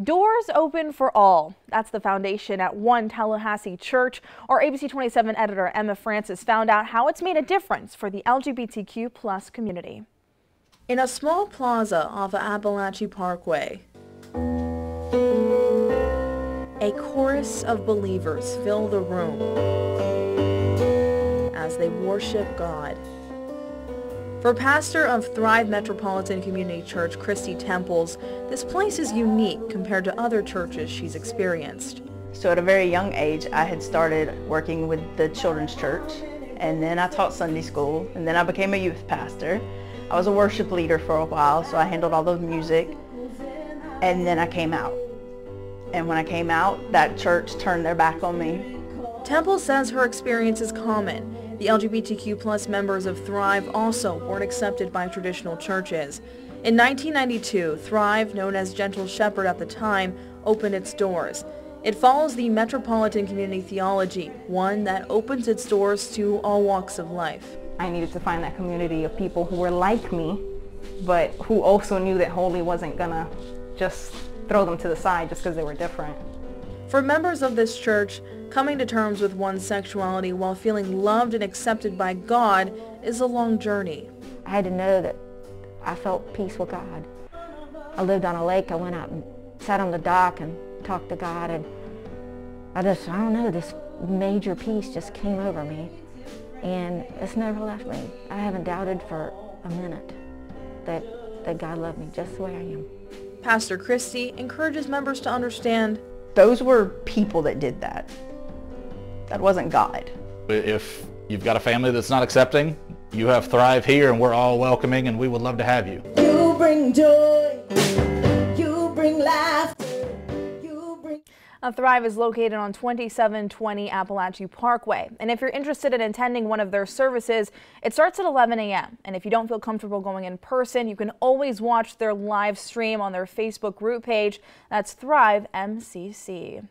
Doors open for all. That's the foundation at One Tallahassee Church. Our ABC 27 editor Emma Francis found out how it's made a difference for the LGBTQ plus community. In a small plaza off of Apalachee Parkway, a chorus of believers fill the room as they worship God. For pastor of Thrive Metropolitan Community Church, Christy Temples, this place is unique compared to other churches she's experienced. So at a very young age, I had started working with the children's church, and then I taught Sunday school, and then I became a youth pastor. I was a worship leader for a while, so I handled all the music, and then I came out. And when I came out, that church turned their back on me. Temple says her experience is common the LGBTQ plus members of Thrive also weren't accepted by traditional churches. In 1992, Thrive, known as Gentle Shepherd at the time, opened its doors. It follows the Metropolitan Community Theology, one that opens its doors to all walks of life. I needed to find that community of people who were like me, but who also knew that Holy wasn't gonna just throw them to the side just because they were different. For members of this church, coming to terms with one's sexuality while feeling loved and accepted by God is a long journey. I had to know that I felt peace with God. I lived on a lake. I went out and sat on the dock and talked to God and I just, I don't know, this major peace just came over me and it's never left me. I haven't doubted for a minute that, that God loved me just the way I am. Pastor Christie encourages members to understand those were people that did that. That wasn't God. If you've got a family that's not accepting, you have Thrive here and we're all welcoming and we would love to have you. You bring joy. You bring laughter. Uh, Thrive is located on 2720 Apalachee Parkway. And if you're interested in attending one of their services, it starts at 11 a.m. And if you don't feel comfortable going in person, you can always watch their live stream on their Facebook group page. That's Thrive MCC.